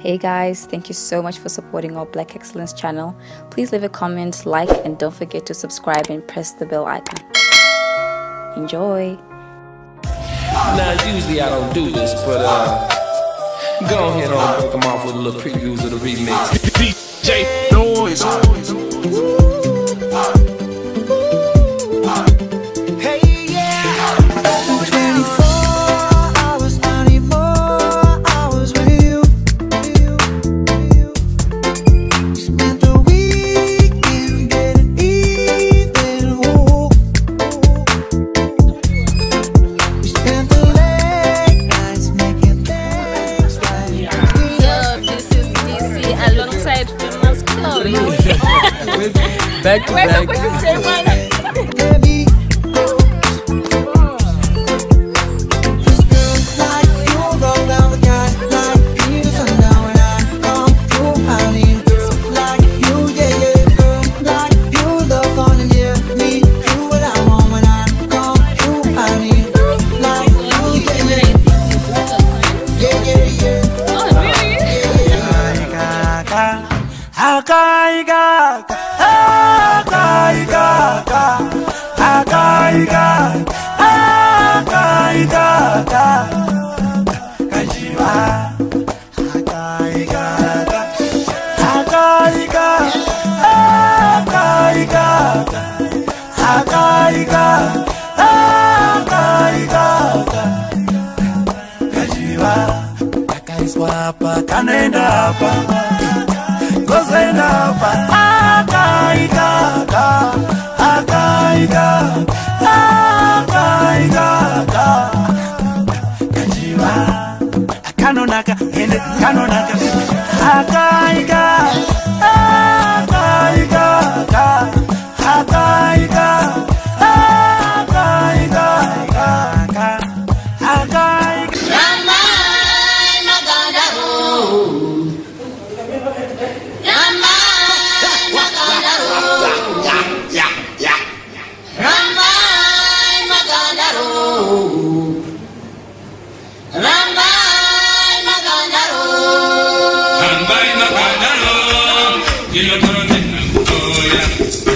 Hey guys, thank you so much for supporting our Black Excellence channel. Please leave a comment, like, and don't forget to subscribe and press the bell icon. Enjoy! Now, usually I don't do this, but uh, go ahead and break them off with a little previews of the remix. back to Where's back. akaigaka akaigaka akaigaka akaigaka kajiva akaigaka akaigaka akaigaka akaigaka akaigaka kajiva kakaiswa apa kanoenda apa. Symbolic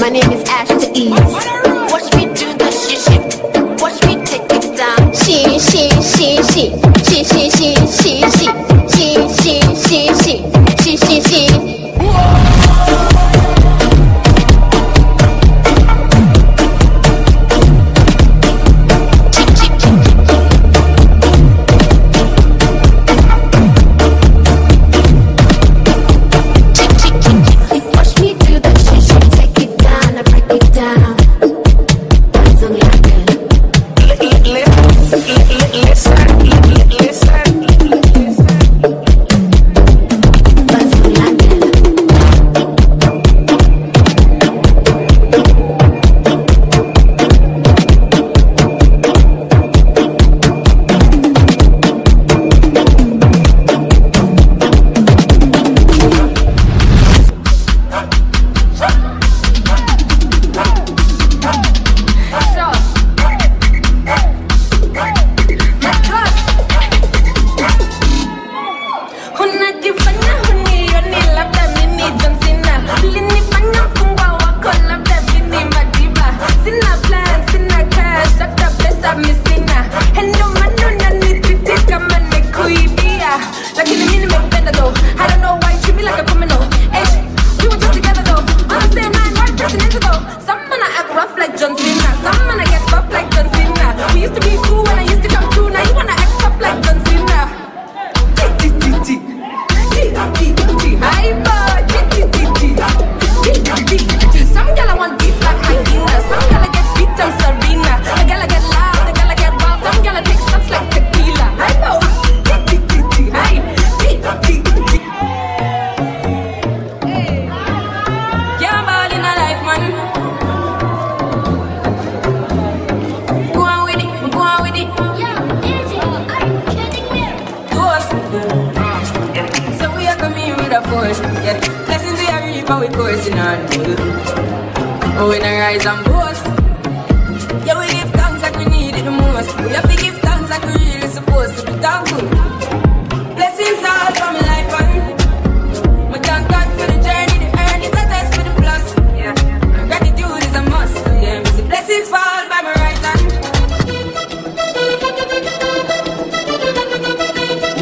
My, name is Ashton Ease. Most. Yeah, blessings we are reap and we coursing on. Oh, when I rise and boast. Yeah, we give thanks like we need it the most. We have to give thanks like we really supposed to be thankful. Blessings all for my life and my thank God for the journey, the earnings, the test for the plus. Yeah, gratitude is a must. Yeah, say blessings fall by my right hand.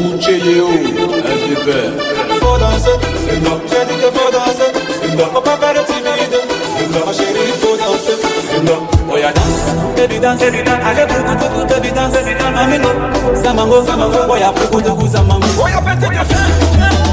Uccello, SVP. Faut danser, là. J'ai dit que faut danser, là. Faut pas faire timide, c'est là. Ma chérie, faut danser, là. Oh ya danse, baby dance. Allez, beaucoup, baby dance, baby dance. Amigo, samango, samango. Oh ya beaucoup, beaucoup, samango. Oh ya petit que